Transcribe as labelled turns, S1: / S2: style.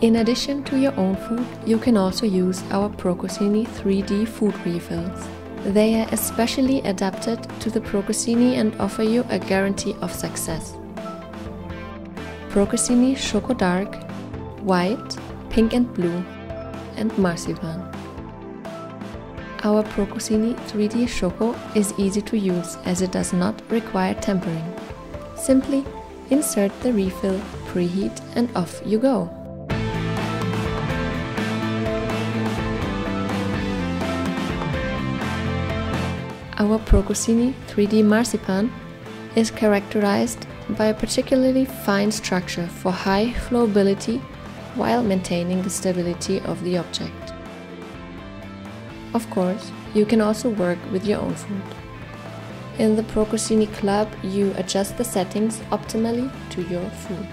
S1: In addition to your own food, you can also use our Procusini 3D food refills. They are especially adapted to the Procusini and offer you a guarantee of success. Procusini Choco Dark, White, Pink and Blue, and Marzipan. Our Procusini 3D Choco is easy to use as it does not require tempering. Simply insert the refill, preheat and off you go. Our Procusini 3D Marzipan is characterized by a particularly fine structure for high flowability while maintaining the stability of the object. Of course, you can also work with your own food. In the Procusini Club, you adjust the settings optimally to your food.